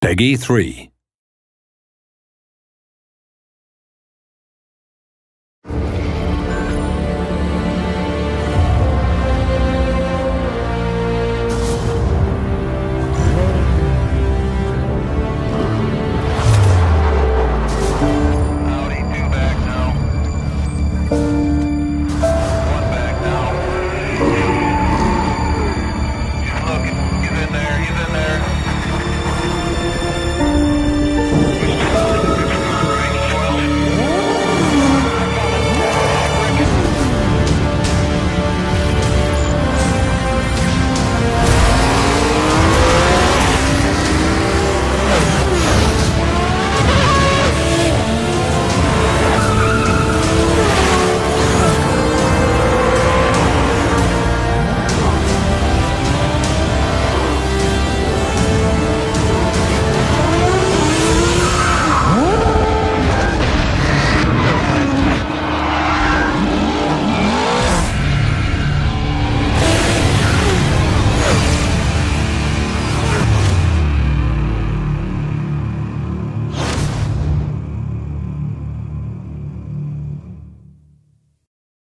Peggy 3.